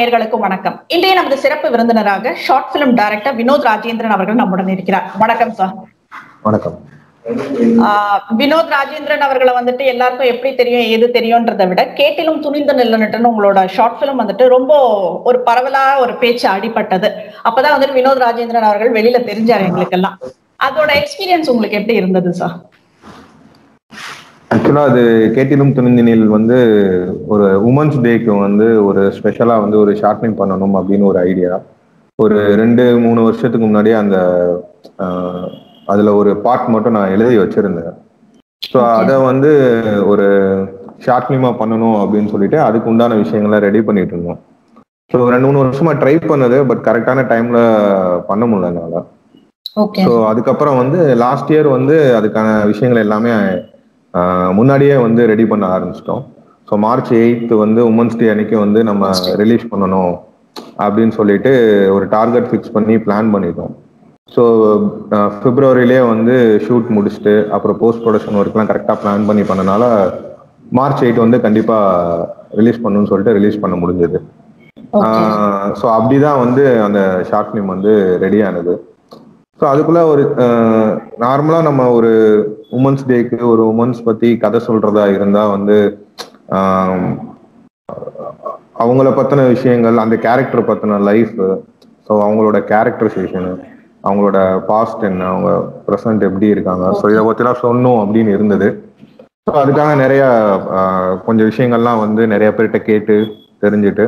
நேயர்களுக்கு வணக்கம். இன்றைய நமது சிறப்பு விருந்தினராக short film director Vinod Rajendran அவர்கள் நம்முடன் இருக்கிறார். வணக்கம் சார் வணக்கம். வினோத் ராஜேந்திரன் அவர்களை வந்துட்டு எல்லாருக்கும் எப்படி தெரியும் எது தெரியும்ன்றதை விட கேட்டிலும் துணிந்த நிலநட்டுன்னு உங்களோட ஷார்ட் பிலிம் வந்துட்டு ரொம்ப ஒரு பரவலா ஒரு பேச்சு அடிபட்டது. அப்பதான் வந்துட்டு வினோத் ராஜேந்திரன் அவர்கள் வெளியில தெரிஞ்சாரு எங்களுக்கெல்லாம். அதோட எக்ஸ்பீரியன்ஸ் உங்களுக்கு எப்படி இருந்தது சார் ஆக்சுவலா அது கேட்டிலும் துணிந்தினில் வந்து ஒரு உமன்ஸ் டேக்கு வந்து ஒரு ஸ்பெஷலா வந்து ஒரு ஷார்ட் ஃபிலிம் பண்ணணும் அப்படின்னு ஒரு ஐடியா ஒரு ரெண்டு மூணு வருஷத்துக்கு முன்னாடியே அந்த அதுல ஒரு பார்ட் மட்டும் நான் எழுதி வச்சிருந்தேன். ஸோ. அதை வந்து ஒரு ஷார்ட் ஃபிலிமா பண்ணணும் அப்படின்னு சொல்லிட்டு அதுக்கு உண்டான விஷயங்களை ரெடி பண்ணிட்டு இருந்தோம். ஸோ ரெண்டு மூணு வருஷமா ட்ரை பண்ணது பட் கரெக்டான டைம்ல பண்ண முடியல என்னால. ஸோ அதுக்கப்புறம் வந்து லாஸ்ட் இயர் வந்து அதுக்கான விஷயங்கள் எல்லாமே முன்னாடியே வந்து ரெடி பண்ண ஆரம்பிச்சிட்டோம். ஸோ மார்ச் எயித்து வந்து உமன்ஸ் டே அன்னைக்கு வந்து நம்ம ரிலீஸ் பண்ணணும் அப்படின்னு சொல்லிட்டு ஒரு டார்கெட் ஃபிக்ஸ் பண்ணி பிளான் பண்ணிட்டோம். ஸோ பிப்ரவரியிலே வந்து ஷூட் முடிச்சுட்டு அப்புறம் போஸ்ட் ப்ரொடக்ஷன் ஒர்க்லாம் கரெக்டாக பிளான் பண்ணி பண்ணனால மார்ச் எயிட் வந்து கண்டிப்பாக ரிலீஸ் பண்ணணும்னு சொல்லிட்டு ரிலீஸ் பண்ண முடிஞ்சது. ஸோ அப்படிதான் வந்து அந்த ஷார்ட் ஃபிலிம் வந்து ரெடி ஆனது. ஸோ அதுக்குள்ள ஒரு நார்மலாக நம்ம ஒரு உமன்ஸ் டேக்கு ஒரு உமன்ஸ் பத்தி கதை சொல்றதா இருந்தா வந்து அவங்கள பத்தின விஷயங்கள் அந்த கேரக்டர் பத்தின லைஃப் ஸோ அவங்களோட கேரக்டரைசேஷன் அவங்களோட பாஸ்ட் என்ன அவங்க ப்ரெசன்ட் எப்படி இருக்காங்க ஸோ இதை பத்திலாம் சொல்லணும் அப்படின்னு இருந்தது. ஸோ அதுக்காக நிறைய கொஞ்சம் விஷயங்கள்லாம் வந்து நிறைய பேர்கிட்ட கேட்டு தெரிஞ்சுட்டு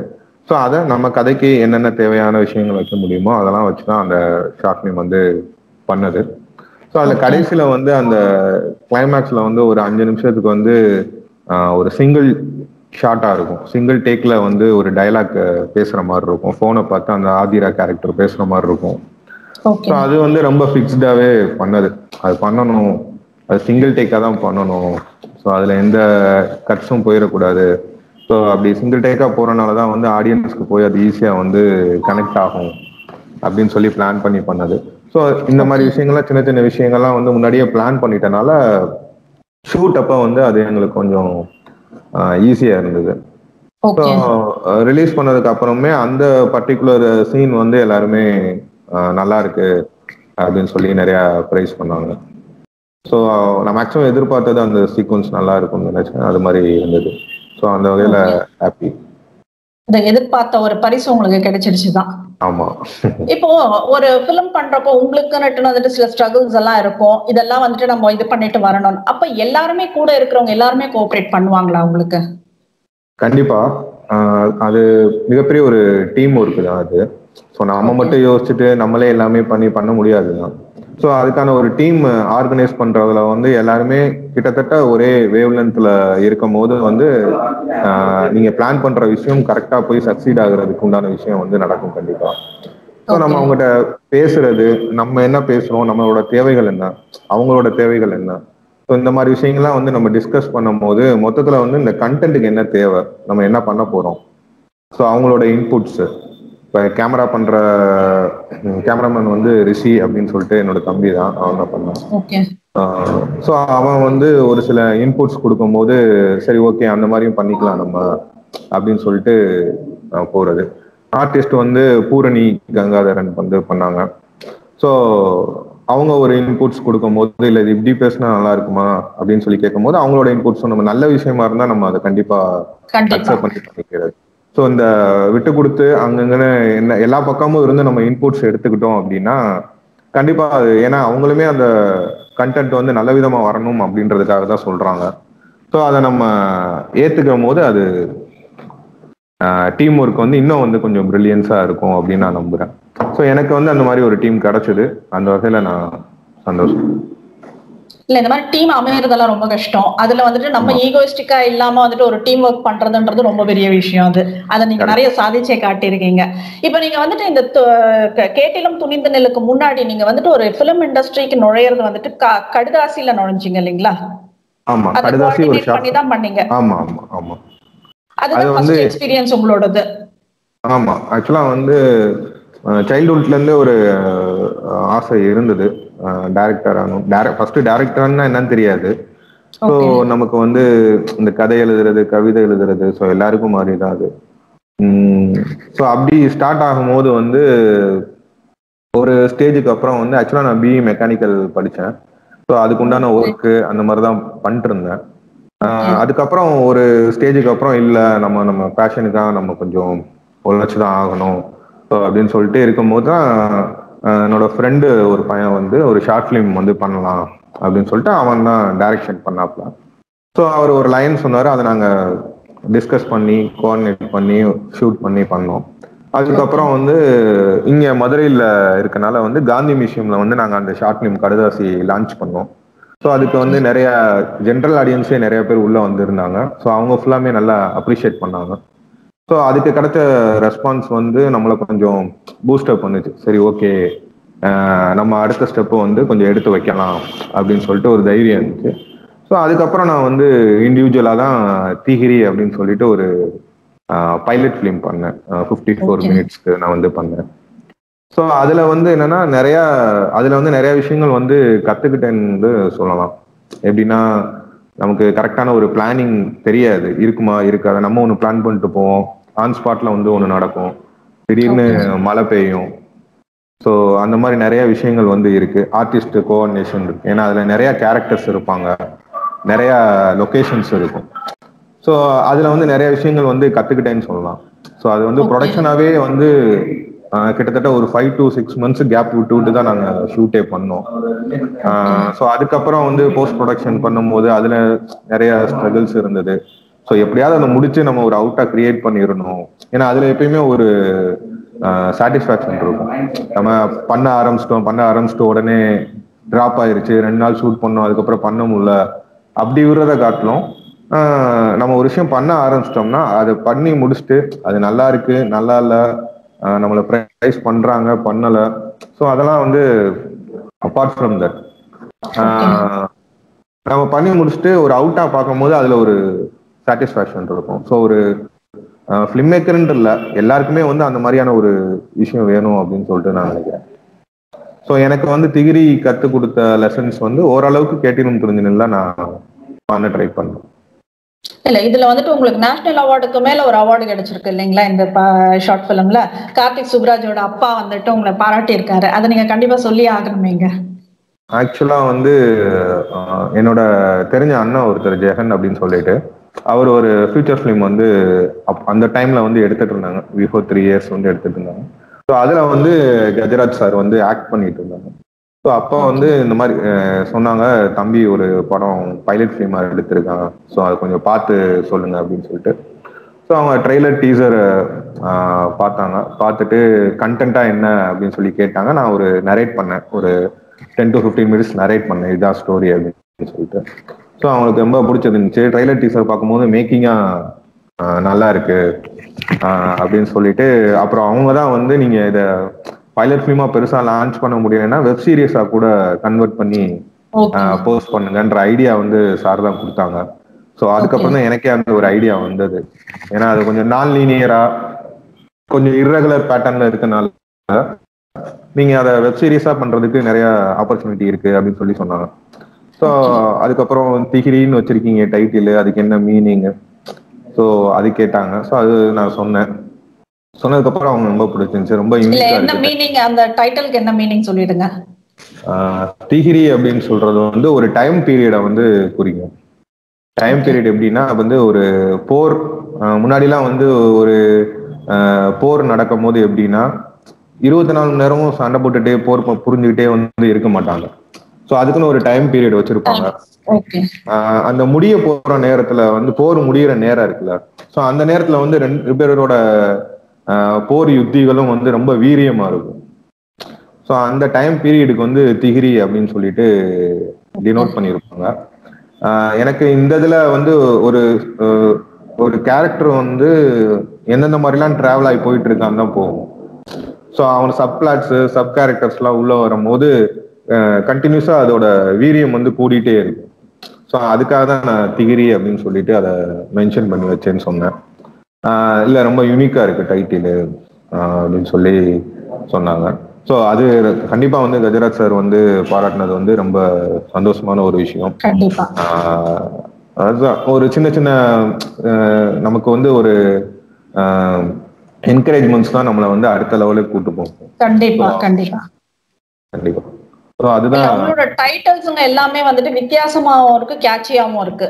ஸோ அதை நம்ம கதைக்கு என்னென்ன தேவையான விஷயங்கள் வைக்க முடியுமோ அதெல்லாம் வச்சு தான் அந்த ஷார்ட் ஃபிலிம் வந்து பண்ணது. ஸோ அதில். கடைசியில் வந்து அந்த கிளைமேக்ஸில் வந்து ஒரு அஞ்சு நிமிஷத்துக்கு வந்து ஒரு சிங்கிள் ஷார்ட்டாக இருக்கும். சிங்கிள் டேக்கில் வந்து ஒரு டைலாக் பேசுகிற மாதிரி இருக்கும். ஃபோனை பார்த்து அந்த ஆதிரா கேரக்டர் பேசுகிற மாதிரி இருக்கும். ஸோ அது வந்து ரொம்ப ஃபிக்ஸ்டாகவே பண்ணது. அது பண்ணணும். அது சிங்கிள் டேக்காக தான் பண்ணணும். ஸோ அதில் எந்த கட்ஸும் போயிடக்கூடாது. ஸோ அப்படி சிங்கிள் டேக்காக போகிறனால தான் வந்து ஆடியன்ஸ்க்கு போய் அது ஈஸியாக வந்து கனெக்ட் ஆகும் அப்படின்னு சொல்லி பிளான் பண்ணி பண்ணது. ஸோ இந்த மாதிரி விஷயங்கள்லாம் சின்ன சின்ன விஷயங்கள்லாம் வந்து முன்னாடியே பிளான் பண்ணிட்டனால ஷூட் அப்போ வந்து அது எங்களுக்கு கொஞ்சம் ஈஸியாக இருந்தது. ஸோ ரிலீஸ் பண்ணதுக்கு அப்புறமே அந்த பர்டிகுலர் சீன் வந்து எல்லாருமே நல்லா இருக்கு அப்படின்னு சொல்லி நிறைய ப்ரைஸ் பண்ணாங்க. ஸோ நான் மேக்ஸிமம் எதிர்பார்த்தது அந்த சீக்வன்ஸ் நல்லா இருக்கும்னு நினைச்சேன். அது மாதிரி இருந்தது. ஸோ அந்த வகையில ஹாப்பி இந்த எதிர்பார்த்த ஒரு பரிசு உங்களுக்கு கிடைச்சிருச்சுதான். ஆமா. இப்போ ஒரு ஃபிலிம் பண்றப்போ உங்களுக்கு வந்துட்டு சில ஸ்ட்ரகிள்ஸ் எல்லாம் இருக்கும். இதெல்லாம் வந்துட்டு நம்ம இது பண்ணிட்டு வரணும். அப்ப எல்லாருமே கூட இருக்கிறவங்க எல்லாருமே கோஆபரேட் பண்ணுவாங்களா உங்களுக்கு? கண்டிப்பா. அது மிகப்பெரிய ஒரு டீம் ஒர்க்கு தான் அது. ஸோ நம்ம. மட்டும் யோசிச்சுட்டு நம்மளே எல்லாமே பண்ணி பண்ண முடியாது தான் ஸோ அதுக்கான ஒரு டீம் ஆர்கனைஸ் பண்றதுல வந்து எல்லாருமே கிட்டத்தட்ட ஒரே வேவ் லென்த்ல இருக்கும் போது வந்து நீங்க பிளான் பண்ற விஷயம் கரெக்டா போய் சக்சீட் ஆகுறதுக்கு உண்டான விஷயம் வந்து நடக்கும் கண்டிப்பா. ஸோ நம்ம. அவங்ககிட்ட பேசுறது நம்ம என்ன பேசுறோம் நம்மளோட தேவைகள் என்ன அவங்களோட தேவைகள் என்ன. ஸோ இந்த மாதிரி விஷயங்கள்லாம் வந்து நம்ம டிஸ்கஸ் பண்ணும்போது மொத்தத்துல வந்து இந்த கண்டென்ட்டுக்கு என்ன தேவை நம்ம என்ன பண்ண போறோம். ஸோ அவங்களோட இன்புட்ஸ் இப்போ கேமரா பண்ற கேமராமேன் வந்து ரிஷி அப்படின்னு சொல்லிட்டு என்னோட தம்பி தான். அவன் தான். பண்ணான் ஸோ அவன் வந்து ஒரு சில இன்புட்ஸ் கொடுக்கும்போது சரி ஓகே அந்த மாதிரியும் பண்ணிக்கலாம் நம்ம அப்படின்னு சொல்லிட்டு அஹ், போறது. ஆர்டிஸ்ட் வந்து பூரணி கங்காதரன் வந்து பண்ணாங்க. ஸோ அவங்க ஒரு இன்புட்ஸ் கொடுக்கும்போது இல்லை இது இப்படி பேசினா நல்லா இருக்குமா? அப்படின்னு சொல்லி கேட்கும்போது அவங்களோட இன்புட்ஸ் நம்ம நல்ல விஷயமா இருந்தா நம்ம அதை கண்டிப்பா அக்செப்ட் பண்ணி பண்ணிக்கிறது ஸோ இந்த விட்டு கொடுத்து அங்கங்கன்னு என்ன எல்லா பக்கமும் இருந்து நம்ம இன்புட்ஸ் எடுத்துக்கிட்டோம் அப்படின்னா கண்டிப்பா அது ஏன்னா அவங்களுமே அந்த கண்டென்ட் வந்து நல்ல விதமா வரணும் அப்படின்றதுக்காக தான் சொல்றாங்க. ஸோ அதை நம்ம ஏத்துக்கும் போது அது டீம் ஒர்க் வந்து இன்னும் வந்து கொஞ்சம் பிரில்லியன்ஸா இருக்கும் அப்படின்னு நான் நம்புறேன். ஸோ எனக்கு வந்து அந்த மாதிரி ஒரு டீம் கிடைச்சது. அந்த வகையில நான் சந்தோஷம். இல்ல இந்த மாதிரி டீம் அமையறதெல்லாம் ரொம்ப கஷ்டம். அதுல வந்துட்டு நம்ம. ஈகோயிஸ்டிக்கா இல்லாம வந்துட்டு ஒரு டீம் ஒர்க் பண்றதுன்றது ரொம்ப பெரிய விஷயம் அது. அதை நீங்க. நிறைய சாதிச்சே காட்டியிருக்கீங்க. இப்ப நீங்க வந்துட்டு இந்த கேட்டிலும் துணிந்த நெல்லுக்கு முன்னாடி நீங்க வந்துட்டு ஒரு பிலிம் இண்டஸ்ட்ரிக்கு நுழையிறது வந்துட்டு க- கடுதாசியில நுழைஞ்சீங்க இல்லைங்களா? ஆமா கடுதாசி ஒரு பண்ணி தான் பண்ணீங்க. ஆமா ஆமா ஆமா. அது அதுதான் வந்து- எக்ஸ்பீரியன்ஸ் உங்களோடது. ஆமா ஆக்சுவலா வந்து சைல்ட்ஹுட்ல இருந்து ஒரு ஆசை இருந்தது. டேரக்டர் ஆகணும். ஃபர்ஸ்ட் டேரக்டர்னா என்னன்னு தெரியாது. ஸோ நமக்கு வந்து இந்த கதை எழுதுறது கவிதை எழுதுறது ஸோ எல்லாருக்கும் மாதிரி தான் அது ஸோ அப்படி ஸ்டார்ட் ஆகும்போது வந்து ஒரு ஸ்டேஜுக்கு அப்புறம் வந்து ஆக்சுவலாக நான் பிஇ மெக்கானிக்கல் படித்தேன் ஸோ அதுக்கு உண்டான ஒர்க்கு அந்த மாதிரி தான் பண்ணிட்டு இருந்தேன் ஆஹ் அதுக்கப்புறம் ஒரு ஸ்டேஜுக்கு அப்புறம் இல்லை நம்ம நம்ம பேஷனுக்காக நம்ம கொஞ்சம் உழைச்சி தான் ஆகணும். ஸோ அப்படின்னு சொல்லிட்டு இருக்கும்போது தான் என்னோட ஃப்ரெண்டு ஒரு பையன் வந்து ஒரு ஷார்ட் ஃபிலிம் வந்து பண்ணலாம் அப்படின்னு சொல்லிட்டு அவன் தான் டைரக்ஷன் பண்ணாப்ல ஸோ அவர் ஒரு லைன் சொன்னார். அதை நாங்கள் டிஸ்கஸ் பண்ணி கோஆர்டினேட் பண்ணி ஷூட் பண்ணி பண்ணோம். அதுக்கப்புறம் வந்து இங்கே மதுரையில் இருக்கனால வந்து காந்தி மியூசியமில் வந்து நாங்கள் அந்த ஷார்ட் ஃபிலிம் கடுதாசி லான்ச் பண்ணோம். ஸோ அதுக்கு வந்து நிறைய ஜென்ரல் ஆடியன்ஸே நிறைய பேர் உள்ளே வந்திருந்தாங்க. ஸோ அவங்க ஃபுல்லாமே நல்லா அப்ரிஷியேட் பண்ணாங்க. ஸோ அதுக்கு கிடைச்ச ரெஸ்பான்ஸ் வந்து நம்மளை கொஞ்சம் பூஸ்டப் பண்ணுச்சு. சரி ஓகே நம்ம அடுத்த ஸ்டெப்பு வந்து கொஞ்சம் எடுத்து வைக்கலாம் அப்படின்னு சொல்லிட்டு ஒரு தைரியம் இருந்துச்சு. ஸோ அதுக்கப்புறம் நான் வந்து இண்டிவிஜுவலாக தான் தீகிரி அப்படின்னு சொல்லிட்டு ஒரு பைலட் ஃபிலிம் பண்ணேன். Fifty four. மினிட்ஸ்க்கு நான் வந்து பண்ணேன். ஸோ அதில் வந்து என்னன்னா நிறைய அதில் வந்து நிறைய விஷயங்கள் வந்து கற்றுக்கிட்டேன்னு சொல்லலாம். எப்படின்னா நமக்கு கரெக்டான ஒரு பிளானிங் தெரியாது. இருக்குமா இருக்காது? நம்ம ஒன்று பிளான் பண்ணிட்டு போவோம். ஆன் ஸ்பாட்ல வந்து ஒன்று நடக்கும். திடீர்னு மழை பெய்யும். ஸோ அந்த மாதிரி நிறைய விஷயங்கள் வந்து இருக்கு. ஆர்டிஸ்ட் கோஆர்டினேஷன் இருக்கு. ஏன்னா அதில் நிறைய கேரக்டர்ஸ் இருப்பாங்க. நிறைய லொகேஷன்ஸ் இருக்கும் ஸோ அதில் வந்து நிறைய விஷயங்கள் வந்து கற்றுக்கிட்டேன்னு சொல்லலாம். ஸோ அது வந்து. ப்ரொடக்ஷனாகவே வந்து கிட்டத்தட்ட ஒரு five to six months gap விட்டு விட்டு தான் நாங்கள் ஷூட்டே பண்ணோம். ஸோ அதுக்கப்புறம் வந்து போஸ்ட் ப்ரொடக்ஷன் பண்ணும்போது அதில் நிறைய ஸ்ட்ரகிள்ஸ் இருந்தது. ஸோ எப்படியாவது அதை முடிச்சு நம்ம ஒரு அவுட்டாக கிரியேட் பண்ணிடணும். ஏன்னா அதில் எப்பயுமே ஒரு சாட்டிஸ்ஃபேக்ஷன் இருக்கும். நம்ம பண்ண ஆரம்பிச்சிட்டோம் பண்ண ஆரம்பிச்சிட்டோம் உடனே ட்ராப் ஆயிருச்சு. ரெண்டு நாள் ஷூட் பண்ணோம் அதுக்கப்புறம் பண்ண முடியல. அப்படி விடுறத காட்டிலும் நம்ம ஒரு விஷயம் பண்ண ஆரம்பிச்சிட்டோம்னா அதை பண்ணி முடிச்சுட்டு அது நல்லா இருக்கு நல்லா இல்லை நம்மளை ப்ரைஸ் பண்றாங்க பண்ணல. ஸோ அதெல்லாம் வந்து அப்பார்ட் ஃப்ரம் தட் நம்ம பண்ணி முடிச்சுட்டு ஒரு அவுட்டா பார்க்கும்போது அதுல ஒரு சாட்டிஸ்ஃபேக்ஷன் இருக்கும். ஸோ ஒரு ஃபிலிம் மேக்கர்ன்ட்டு இல்லை. எல்லாருக்குமே வந்து அந்த மாதிரியான ஒரு விஷயம் வேணும் அப்படின்னு சொல்லிட்டு நான் நினைக்கிறேன். ஸோ எனக்கு வந்து டிகிரி கற்றுக் கொடுத்த லெசன்ஸ் வந்து ஓரளவுக்கு கேட்டினும் புரிஞ்சுன்னு நான் பண்ண ட்ரை பண்ணேன். இல்ல இதுல வந்துட்டு உங்களுக்கு நேஷனல் அவார்டுக்கு மேல ஒரு அவார்டு கிடைச்சிருக்கு இல்லைங்களா இந்த ஷார்ட் பிலிம்ல கார்த்திக் சுப்ராஜோட அப்பா வந்துட்டு உங்களை பாராட்டி இருக்காரு அதை நீங்க கண்டிப்பா சொல்லி ஆகணுமேங்க. ஆக்சுவலா வந்து என்னோட தெரிஞ்ச அண்ணன் ஒருத்தர் ஜெகன் அப்படின்னு சொல்லிட்டு அவர் ஒரு ஃபியூச்சர் ஃபிலிம் வந்து அப்- அந்த டைம்ல வந்து எடுத்துட்டு இருந்தாங்க. பிஃபோர் த்ரீ இயர்ஸ் வந்து எடுத்துட்டு இருந்தாங்க. ஸோ அதுல வந்து கஜராஜ் சார் வந்து ஆக்ட் பண்ணிட்டு இருந்தாங்க. ஸோ அப்போ வந்து இந்த மாதிரி சொன்னாங்க தம்பி ஒரு படம் பைலட் ஃபிலிமா எடுத்திருக்கான். ஸோ அதை கொஞ்சம் பார்த்து சொல்லுங்க அப்படின்னு சொல்லிட்டு. ஸோ அவங்க ட்ரெய்லர் டீசர் பார்த்தாங்க. பார்த்துட்டு கண்டென்ட்டா என்ன? அப்படின்னு சொல்லி கேட்டாங்க. நான் ஒரு நரேட் பண்ணேன். ஒரு ten to fifteen minutes narrate பண்ணேன். இதான் ஸ்டோரி அப்படின்னு சொல்லிட்டு. ஸோ அவங்களுக்கு ரொம்ப பிடிச்சிருந்துச்சு. ட்ரெய்லர் டீசர் பார்க்கும்போது மேக்கிங்கா நல்லா இருக்கு. அப்படின்னு சொல்லிட்டு அப்புறம் அவங்க தான் வந்து நீங்க இதை பைலட் ஃபிலிமா பெருசா லான்ச் பண்ண முடியலைன்னா வெப் சீரிஸா கூட கன்வெர்ட் பண்ணி போஸ்ட் பண்ணுங்கன்ற ஐடியா வந்து சார் தான் கொடுத்தாங்க. ஸோ அதுக்கப்புறம் தான் எனக்கே அந்த ஒரு ஐடியா வந்தது. ஏன்னா அது கொஞ்சம் நான் லீனியரா கொஞ்சம் irregular பேட்டர்ன்ல இருக்கனால நீங்க அதை வெப் சீரிஸா பண்றதுக்கு நிறைய ஆப்பர்ச்சுனிட்டி இருக்கு அப்படின்னு சொல்லி சொன்னாங்க. ஸோ அதுக்கப்புறம் திகிரின்னு வச்சிருக்கீங்க டைட்டில் அதுக்கு என்ன மீனிங் ஸோ அது கேட்டாங்க. ஸோ அது நான் சொன்னேன். சொன்னதுக்கப்புறம் அவங்க ரொம்ப பிடிச்சிருந்துச்சு. ரொம்ப என்ன மீனிங் அந்த டைட்டிலுக்கு என்ன மீனிங் சொல்லிடுங்க. திகிரி அப்படின்னு சொல்றது வந்து ஒரு டைம் பீரியடை வந்து குறிக்கும். டைம் பீரியட் எப்படின்னா வந்து ஒரு போர் முன்னாடிலாம் வந்து ஒரு போர் நடக்கும் போது எப்படின்னா இருபத்தி நாலு மணி நேரமும் சண்டை போட்டுட்டே போர் புரிஞ்சுக்கிட்டே வந்து இருக்க மாட்டாங்க. ஸோ அதுக்குன்னு ஒரு டைம் பீரியட் வச்சிருப்பாங்க. அந்த முடிய போற நேரத்துல வந்து போர் முடியிற நேரம் இருக்குல்ல. ஸோ அந்த நேரத்துல வந்து ரெண்டு பேரோட போர் யுத்திகளும் வந்து ரொம்ப வீரியமா இருக்கும். ஸோ அந்த டைம் பீரியடுக்கு வந்து திகிரி அப்படின்னு சொல்லிட்டு டினோட் பண்ணியிருப்பாங்க. எனக்கு இந்த இதுல வந்து ஒரு ஒரு கேரக்டர் வந்து எந்தெந்த மாதிரிலாம் டிராவல் ஆகி போயிட்டு இருக்கான்னு தான் போகும். ஸோ அவன் சப் பிளாட்ஸ் சப் கேரக்டர்ஸ்லாம் உள்ள வரும்போது கண்டினியூஸா அதோட வீரியம் வந்து கூடிட்டே இருக்கும். ஸோ அதுக்காக தான் நான் திகிரி அப்படின்னு சொல்லிட்டு அதை மென்ஷன் பண்ணி வச்சேன்னு சொன்னேன். இல்ல ரொம்ப யூனிக்கா இருக்கு டைட்டில் அப்படின்னு சொல்லி சொன்னாங்க. ஸோ அது கண்டிப்பா வந்து கஜராஜ் சார் வந்து பாராட்டினது வந்து ரொம்ப சந்தோஷமான ஒரு விஷயம். அதுதான். ஒரு சின்ன சின்ன நமக்கு வந்து ஒரு என்கரேஜ்மெண்ட்ஸ் தான் நம்மளை வந்து அடுத்த லெவலுக்கு கூட்டு போகும். கண்டிப்பா கண்டிப்பா. கண்டிப்பா. அவங்களோட டைட்டில்ஸுங்க எல்லாமே வந்துட்டு வித்தியாசமாவும் இருக்கு கேட்சியாவும் இருக்கு.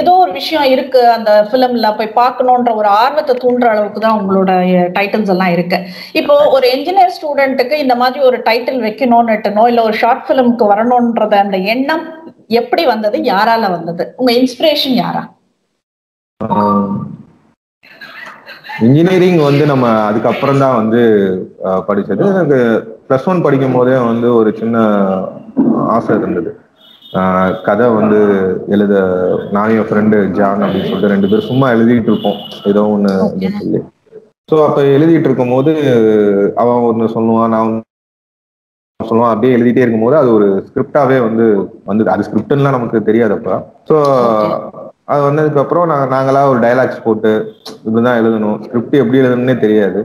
ஏதோ ஒரு விஷயம் இருக்கு அந்த பிலிம்ல போய் பார்க்கணுன்ற ஒரு ஆர்வத்தை தூண்டுற அளவுக்கு தான் உங்களோட டைட்டில்ஸ் எல்லாம் இருக்கு. இப்போ ஒரு என்ஜினியர் ஸ்டூடெண்ட்டுக்கு இந்த மாதிரி ஒரு டைட்டில் வைக்கணும்னுட்டுனோ இல்ல ஒரு ஷார்ட் பிலிம்க்கு வரணும்ன்றத அந்த எண்ணம் எப்படி வந்தது யாரால வந்தது? உங்க இன்ஸ்பிரேஷன் யாரா? இன்ஜினியரிங் வந்து நம்ம அதுக்கப்புறம் தான் வந்து படிச்சது. எனக்கு ப்ளஸ் ஒன் படிக்கும் போதே வந்து ஒரு சின்ன ஆசை இருந்தது. கதை வந்து எழுத நானும் என் ஃப்ரெண்டு ஜான் அப்படின்னு சொல்லிட்டு ரெண்டு பேரும் சும்மா எழுதிட்டு இருப்போம். ஏதோ ஒன்று அப்படின்னு சொல்லி. ஸோ அப்போ எழுதிட்டு இருக்கும்போது அவன் ஒன்று சொல்லுவான் நான் சொல்லுவான். அப்படியே எழுதிட்டே இருக்கும்போது அது ஒரு ஸ்கிரிப்டாவே வந்து வந்து அது ஸ்கிரிப்ட்லாம் நமக்கு தெரியாதப்ப ஸோ அது வந்ததுக்கு அப்புறம் நாங்க நாங்களா ஒரு டைலாக்ஸ் போட்டு இப்படிதான் எழுதணும். ஸ்கிரிப்ட் எப்படி எழுதணும்னே தெரியாது.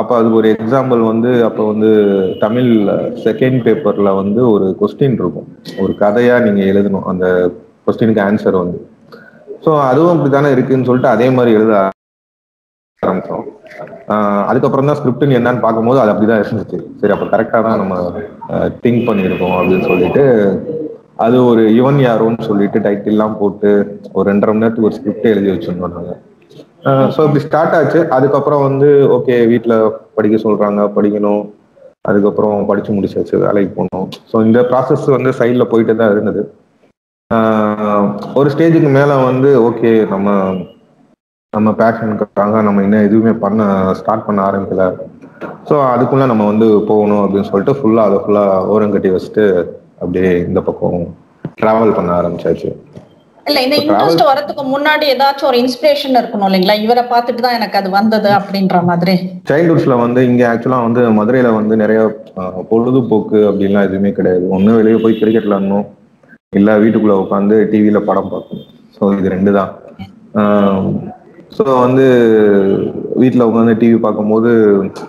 அப்போ அதுக்கு ஒரு எக்ஸாம்பிள் வந்து அப்போ வந்து தமிழ் செகண்ட் பேப்பர்ல வந்து ஒரு கொஸ்டின் இருக்கும். ஒரு கதையா நீங்க எழுதணும். அந்த கொஸ்டினுக்கு ஆன்சர் வந்து. ஸோ அதுவும் இப்படித்தானே இருக்குன்னு சொல்லிட்டு அதே மாதிரி எழுத ஆரம்பிச்சோம். அதுக்கப்புறம் தான் ஸ்கிரிப்ட்னு என்னன்னு பார்க்கும்போது அது அப்படிதான் இருந்துச்சு. சரி அப்போ கரெக்டாக தான் நம்ம திங்க் பண்ணியிருக்கோம் அப்படின்னு சொல்லிட்டு அது ஒரு யுவன் யாரோன்னு சொல்லிட்டு டைட்டில்லாம் போட்டு ஒரு ரெண்டரை மணி நேரத்துக்கு ஒரு ஸ்கிரிப்ட் எழுதி வச்சிருந்தோம் நாங்கள் ஸோ இப்படி ஸ்டார்ட் ஆச்சு. அதுக்கப்புறம் வந்து ஓகே வீட்டில் படிக்க சொல்கிறாங்க படிக்கணும். அதுக்கப்புறம் படித்து முடிச்சாச்சு வேலைக்கு போகணும் ஸோ இந்த ப்ராசஸ் வந்து சைடில் போயிட்டு தான் இருந்தது. ஒரு ஸ்டேஜுக்கு மேலே வந்து ஓகே நம்ம நம்ம பேஷனுக்காக நம்ம இன்னும் எதுவுமே பண்ண ஸ்டார்ட் பண்ண ஆரம்பிக்கல. ஸோ அதுக்குள்ளே நம்ம வந்து போகணும் அப்படின்னு சொல்லிட்டு ஃபுல்லாக அதை ஃபுல்லாக ஓரங்கட்டி வச்சுட்டு அப்படியே இந்த பக்கம் ட்ராவல் பண்ண ஆரம்பிச்சாச்சு. இல்ல இந்த இன்ட்ரெஸ்ட் வரதுக்கு முன்னாடி ஏதாச்சும் ஒரு இன்ஸ்பிரேஷன் இருக்கணும் இல்லைங்களா? இவரை பார்த்துட்டு தான் எனக்கு அது வந்தது அப்படின்ற மாதிரி. சைல்ட்ஹுட்ஸ்ல வந்து இங்க ஆக்சுவலா வந்து மதுரையில வந்து நிறைய பொழுதுபோக்கு அப்படின்லாம் எதுவுமே கிடையாது. ஒண்ணு வெளியே போய் கிரிக்கெட் விளாடணும். இல்ல வீட்டுக்குள்ள உட்காந்து டிவியில படம் பார்க்கணும். ஸோ இது ரெண்டு தான். ஸோ வந்து வீட்டில் உட்காந்து டிவி பார்க்கும்போது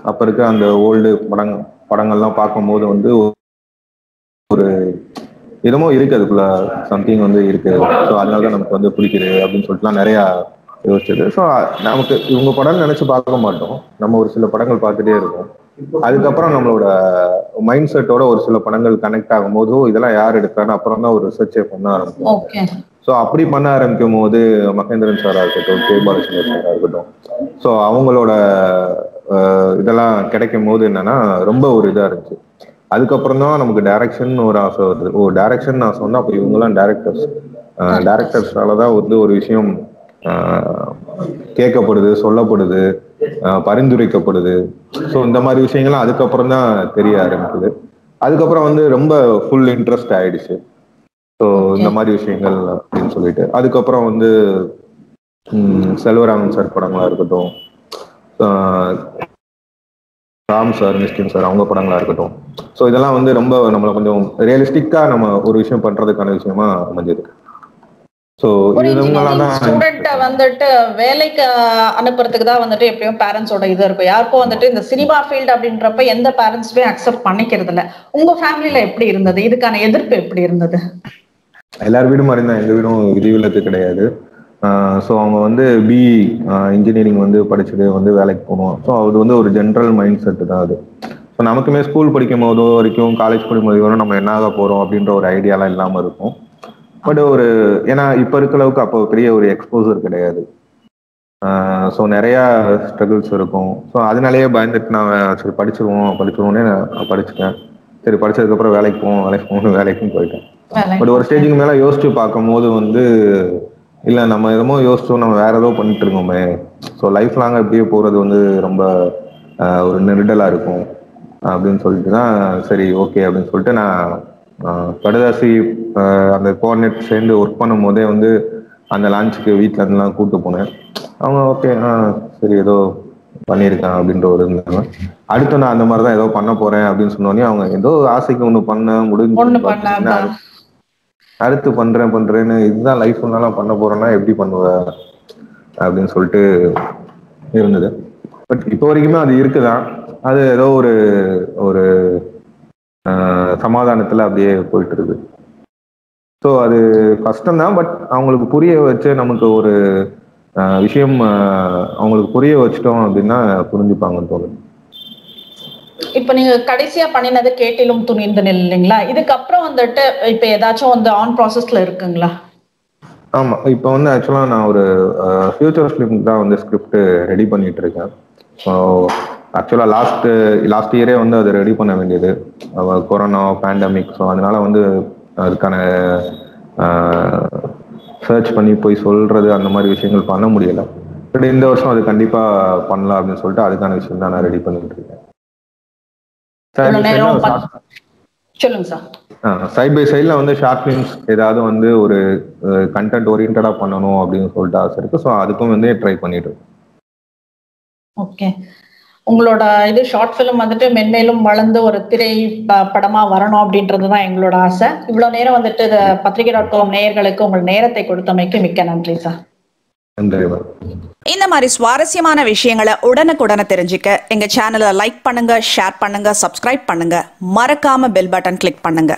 அப்ப இருக்க அந்த ஓல்டு படங் படங்கள்லாம் பார்க்கும்போது வந்து ஒரு என்னமோ இருக்கு அதுக்குள்ள சம்திங் வந்து இருக்கு. ஸோ அதனால தான் நமக்கு வந்து பிடிக்குது அப்படின்னு சொல்லிட்டுலாம் நிறைய யோசிச்சது. ஸோ நமக்கு இவங்க படம் நினைச்சு பார்க்க மாட்டோம். நம்ம ஒரு சில படங்கள் பார்த்துட்டே இருக்கோம் அதுக்கப்புறம் நம்மளோட மைண்ட் செட்டோட ஒரு சில படங்கள் கனெக்ட் ஆகும்போது "ஓ, இதெல்லாம் யார் எடுக்கிறான்னு அப்புறம் தான் ஒரு ரிசர்ச்சே பண்ண ஆரம்பிக்கும் ஸோ அப்படி பண்ண ஆரம்பிக்கும் போது மகேந்திரன் சாரா இருக்கட்டும் கே. பாலச்சந்திரன் சாரா இருக்கட்டும் ஸோ அவங்களோட இதெல்லாம் கிடைக்கும் போது என்னன்னா ரொம்ப ஒரு இதா இருந்துச்சு. அதுக்கப்புறம் தான் நமக்கு டைரக்ஷன் ஒரு ஆசை வருது. ஓ டைரக்ஷன் நான் சொன்னா அப்போ இவங்கெல்லாம் டேரக்டர்ஸ் டேரக்டர்ஸ்னால தான் வந்து ஒரு விஷயம் கேட்கப்படுது சொல்லப்படுது பரிந்துரைக்கப்படுது. ஸோ இந்த மாதிரி விஷயங்கள்லாம் அதுக்கப்புறம் தான் தெரிய ஆரம்பிக்குது. அதுக்கப்புறம் வந்து ரொம்ப ஃபுல் இன்ட்ரெஸ்ட் ஆயிடுச்சு. ஸோ இந்த மாதிரி விஷயங்கள் அப்படின்னு சொல்லிட்டு. அதுக்கப்புறம் வந்து செல்வராமன் சார் படங்களா இருக்கட்டும் ராம் சார் மிஸ்கின் சார் அவங்க படங்களா இருக்கட்டும். ஸோ இதெல்லாம் வந்து ரொம்ப நம்மளை கொஞ்சம் ரியலிஸ்டிக்கா நம்ம ஒரு விஷயம் பண்றதுக்கான விஷயமா அமைஞ்சது. ஸோ ஸ்டூடெண்ட்ட வந்துட்டு வேலைக்கு அனுப்புறதுக்கு தான் வந்துட்டு எப்பயும் பேரண்ட்ஸோட இது இருக்கும். யாருக்கும் வந்துட்டு இந்த சினிமா ஃபீல்டு அப்படின்றப்ப எந்த பேரண்ட்ஸுமே அக்செப்ட் பண்ணிக்கிறது இல்ல. உங்க ஃபேமிலில எப்படி இருந்தது? இதுக்கான எதிர்ப்பு எப்படி இருந்தது? எல்லார் வீடும் மாதிரி தான். எங்க வீடும் விதிவிலக்கு கிடையாது. ஸோ அவங்க வந்து பிஇ இன்ஜினியரிங் வந்து படிச்சுட்டு வந்து வேலைக்கு போகணும். ஸோ அது வந்து ஒரு ஜென்ரல் மைண்ட் செட்டு தான் அது. ஸோ நமக்குமே ஸ்கூல் படிக்கும் போதோ வரைக்கும் காலேஜ் படிக்கும் போது வரைக்கும் நம்ம என்ன ஆக போகிறோம் அப்படின்ற ஒரு ஐடியாலாம் இல்லாமல் இருக்கும். பட் ஒரு ஏன்னா இப்போ இருக்க அளவுக்கு அப்போ பெரிய ஒரு எக்ஸ்போசர் கிடையாது. ஸோ நிறையா ஸ்ட்ரகிள்ஸ் இருக்கும். ஸோ அதனாலேயே பயந்துட்டு நான் சரி படிச்சிருவோம் படிச்சிருவோன்னே நான் படிச்சுட்டேன். சரி படிச்சதுக்கப்புறம் வேலைக்கு போவோம் வேலைக்கு போகணும் வேலைக்கும் போயிட்டேன். பட் ஒரு ஸ்டேஜுக்கு மேல யோசிச்சு பார்க்கும்போது வந்து இல்ல நம்ம எதமோ யோசிச்சோம் நம்ம வேற ஏதோ பண்ணிட்டு இருக்கோமே. ஸோ லைஃப் லாங்கா இப்படியே போறது வந்து ரொம்ப ஒரு நெருடலா இருக்கும். அப்படின்னு சொல்லிட்டு தான் சரி ஓகே அப்படின்னு சொல்லிட்டு நான் கடுதாசி அந்த கோஆர்டினேட் சேர்ந்து ஒர்க் பண்ணும் போதே வந்து அந்த லான்ச்சுக்கு வீட்டில இருந்தெல்லாம் கூட்டு போனேன். அவங்க ஓகே ஆ சரி ஏதோ பண்ணியிருக்கேன் அப்படின்ற ஒரு இருந்தாங்க. அடுத்து நான் அந்த மாதிரி தான் ஏதோ பண்ண போறேன் அப்படின்னு சொன்னோடனே அவங்க ஏதோ ஆசைக்கு ஒண்ணு பண்ண முடிஞ்சு அடுத்து பண்றேன் பண்றேன்னு இதுதான் லைஃப் நான் பண்ண போறேன்னா எப்படி பண்ணுவ? அப்படின்னு சொல்லிட்டு இருந்தது. பட் இப்போ வரைக்குமே அது இருக்குதான். அது ஏதோ ஒரு ஒரு சமாதானத்துல அப்படியே போயிட்டு இருக்கு ஸோ அது கஷ்டம்தான் பட் அவங்களுக்கு புரிய வச்சு நமக்கு ஒரு விஷயம் அவங்களுக்கு புரிய வச்சிட்டோம் அப்படின்னா புரிஞ்சுப்பாங்கன்னு தோணுது. இப்ப நீங்க கடைசியா பண்ணினது கேட்டிலும் துணிந்து நெல் இல்லைங்களா? இதுக்கப்புறம் வந்துட்டு இப்ப ஏதாச்சும் வந்து ஆன் ப்ராசஸ்ல இருக்குங்களா? ஆமா இப்போ வந்து ஆக்சுவலா நான் ஒரு ஃபியூச்சர் ஃபிலிம் தான் வந்து ஸ்கிரிப்ட் ரெடி பண்ணிட்டு இருக்கேன். ஆக்சுவலா லாஸ்ட் லாஸ்ட் இயரே வந்து அது ரெடி பண்ண வேண்டியது. கொரோனா பேண்டமிக் ஸோ அதனால வந்து அதுக்கான சர்ச் பண்ணி போய் சொல்றது அந்த மாதிரி விஷயங்கள் பண்ண முடியல. பட் இந்த வருஷம் அது கண்டிப்பா பண்ணலாம் அப்படின்னு சொல்லிட்டு அதுக்கான விஷயம் தான் நான் ரெடி பண்ணிட்டு இருக்கேன். சைட் பை சைடில் வந்து ஷார்ட் ஃபிலிம்ஸ் ஏதாவது வந்து ஒரு கண்டென்ட் ஓரியன்டாக பண்ணணும் அப்படின்னு சொல்லிட்டு ஆசை இருக்கு. ஸோ அதுக்கும் வந்து ட்ரை பண்ணிட்டு. ஓகே உங்களோட இது ஷார்ட் ஃபிலிம் வந்துட்டு மென்மேலும் வளர்ந்து ஒரு திரை படமா வரணும் அப்படின்றது தான் எங்களோட ஆசை. இவ்வளவு நேரம் வந்துட்டு இது பத்திரிகை டாட் காம் நேயர்களுக்கு உங்கள் நேரத்தை கொடுத்தமைக்கு மிக்க நன்றி சார். இந்த மாதிரி சுவாரஸ்யமான விஷயங்களை உடனுக்குடனே தெரிஞ்சுக்க எங்க சேனலை லைக் பண்ணுங்க ஷேர் பண்ணுங்க சப்ஸ்கிரைப் பண்ணுங்க. மறக்காம பெல் பட்டன் கிளிக் பண்ணுங்க.